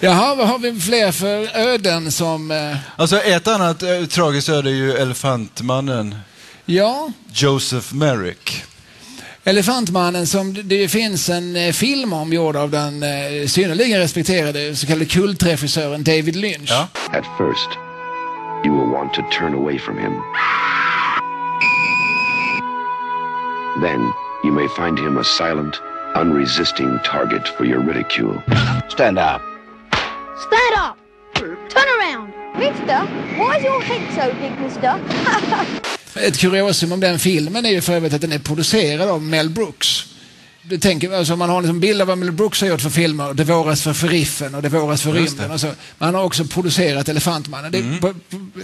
Jaha, vad har vi fler för öden som... Eh... Alltså ett annat eh, tragiskt öde är ju Elefantmannen. Ja. Joseph Merrick. Elefantmannen som det finns en eh, film om gjord av den eh, synnerligen respekterade så kallade kultregissören David Lynch. Ja. At first, you will want to turn away from him. Then, you may find him a silent, unresisting target for your ridicule. Stand up. Stand up! Turn around! Mister, why is your head so big, mister? Ett kuriosum om den filmen är ju för övrigt att den är producerad av Mel Brooks. Du tänker, alltså man har en liksom bild av vad Mel Brooks har gjort för filmer. Det våras för Sheriffen och Det våras för rymden. Och så. Man har också producerat Elefantmannen. Det är mm.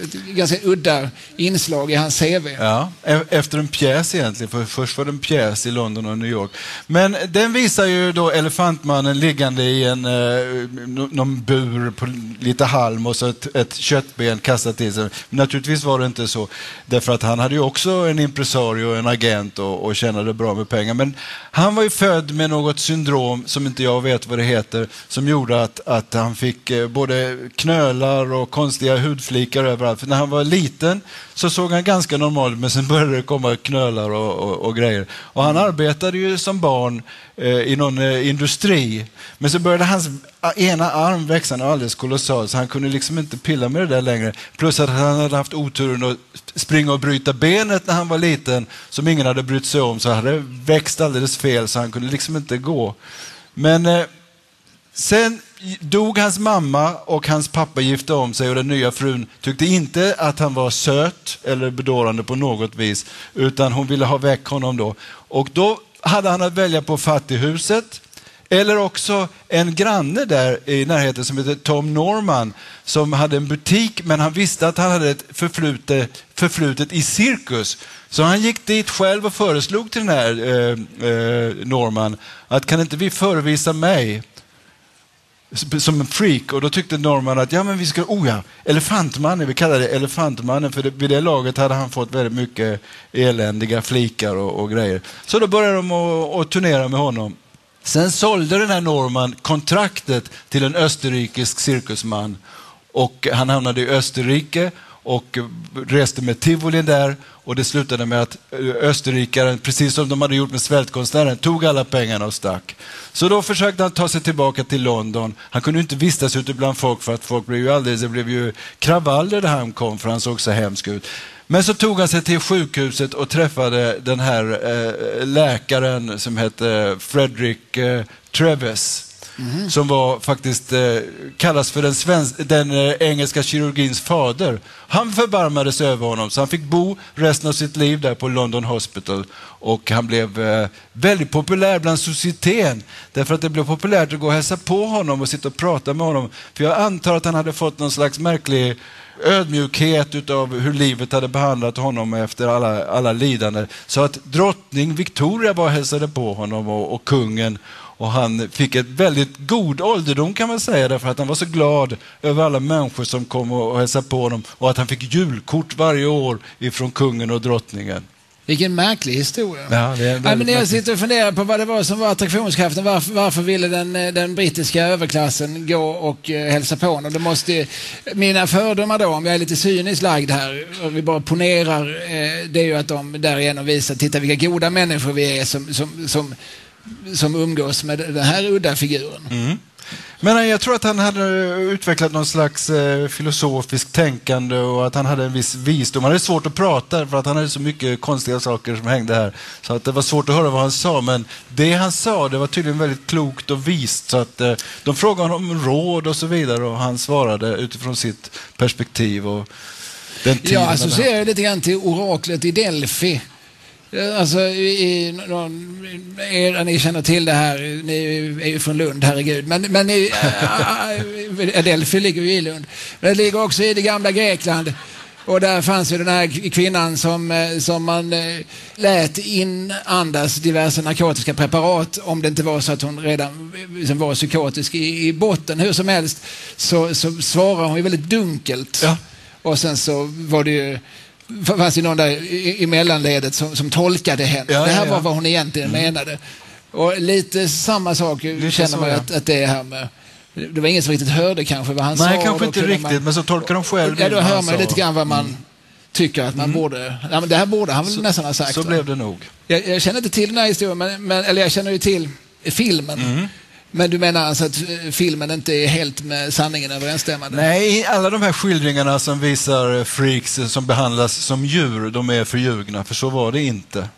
ett ganska udda inslag i hans CV. Ja, e- efter en pjäs egentligen. För först var det en pjäs i London och New York. Men den visar ju då Elefantmannen liggande i en eh, någon bur på lite halm och så ett, ett köttben kastat till sig. Men naturligtvis var det inte så. Därför att han hade ju också en impresario, en agent och, och tjänade bra med pengar. Men han var ju född med något syndrom som inte jag vet vad det heter, som gjorde att, att han fick eh, både knölar och konstiga hudflikar överallt. För när han var liten så såg han ganska normal ut, men sen började det komma knölar och, och, och grejer. Och han arbetade ju som barn eh, i någon eh, industri, men så började hans Ah, ena arm växte alldeles kolossalt, så han kunde liksom inte pilla med det där längre. Plus att han hade haft oturen att springa och bryta benet när han var liten, som ingen hade brytt sig om, så hade växt alldeles fel, så han kunde liksom inte gå. Men eh, sen dog hans mamma och hans pappa gifte om sig och den nya frun tyckte inte att han var söt eller bedårande på något vis, utan hon ville ha väck honom då. Och då hade han att välja på fattighuset eller också en granne där i närheten som heter Tom Norman som hade en butik men han visste att han hade ett förflutet, förflutet i cirkus. Så han gick dit själv och föreslog till den här eh, eh, Norman att kan inte vi förevisa mig som en freak och då tyckte Norman att ja men vi ska, oh ja, Elefantmannen, vi kallar det Elefantmannen för det, vid det laget hade han fått väldigt mycket eländiga flikar och, och grejer. Så då började de att turnera med honom. Sen sålde den här Norman kontraktet till en österrikisk cirkusman och han hamnade i Österrike och reste med tivolin där och det slutade med att eh, österrikaren, precis som de hade gjort med svältkonstnären, tog alla pengarna och stack. Så då försökte han ta sig tillbaka till London. Han kunde inte vistas ute bland folk för att folk blev ju alldeles, det blev ju kravaller där han kom för han såg så hemsk ut. Men så tog han sig till sjukhuset och träffade den här eh, läkaren som hette Fredrik eh, Treves. Mm. Som var faktiskt eh, kallas för den, svensk, den eh, engelska kirurgins fader. Han förbarmades över honom så han fick bo resten av sitt liv där på London Hospital och han blev eh, väldigt populär bland societeten därför att det blev populärt att gå och hälsa på honom och sitta och prata med honom. För jag antar att han hade fått någon slags märklig ödmjukhet utav hur livet hade behandlat honom efter alla, alla lidanden. Så att drottning Victoria var och hälsade på honom och, och kungen och han fick ett väldigt god ålderdom kan man säga därför att han var så glad över alla människor som kom och hälsade på honom och att han fick julkort varje år ifrån kungen och drottningen. Vilken märklig historia. Ja, det är ja, men jag sitter och funderar på vad det var som var attraktionskraften. Varför, varför ville den, eh, den brittiska överklassen gå och uh, hälsa på honom? Det måste, mina fördomar då, om jag är lite cyniskt lagd här, och vi bara ponerar, uh, det är ju att de därigenom visar, titta vilka goda människor vi är som, som, som, som umgås med den här udda figuren. Mm. Men eh, jag tror att han hade utvecklat någon slags eh, filosofisk tänkande och att han hade en viss visdom. Han hade svårt att prata för att han hade så mycket konstiga saker som hängde här. Så att det var svårt att höra vad han sa. Men det han sa, det var tydligen väldigt klokt och vist. Så att eh, de frågade honom om råd och så vidare och han svarade utifrån sitt perspektiv. Och den jag associerar lite grann till oraklet i Delphi Alltså, i, någon, er, ni känner till det här, ni är ju från Lund, herregud. Men, men ni, äh, Delphi ligger ju i Lund. Men det ligger också i det gamla Grekland. Och där fanns ju den här kvinnan som, eh, som man eh, lät inandas diverse narkotiska preparat om det inte var så att hon redan liksom var psykotisk i, i botten. Hur som helst så, så svarar hon ju väldigt dunkelt. Ja. Och sen så var det ju fanns det någon där i, i mellanledet som, som tolkade henne. Ja, det här ja, var vad hon egentligen mm. menade. Och lite samma sak lite känner man så, att, att det är här med det var ingen som riktigt hörde kanske vad han sa. Nej, kanske inte riktigt, man- men så tolkar de själv Ja, då hör man lite grann vad man tycker att man borde... Ja, men det här borde han väl nästan ha sagt. Så va? blev det nog. Jag, jag känner inte till den här historien, men, men, eller jag känner ju till filmen. Mm. Men du menar alltså att eh, filmen inte är helt med sanningen överensstämmande? Nej, alla de här skildringarna som visar freaks som behandlas som djur, de är förljugna, för så var det inte.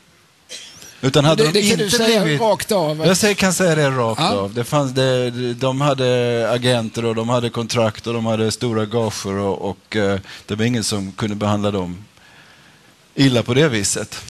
Utan hade det, de det kan du säga blivit... rakt av. att- Jag säger, kan säga det rakt Ja. av. Det fanns, det, de hade agenter och de hade kontrakt och de hade stora gager och, och eh, det var ingen som kunde behandla dem illa på det viset.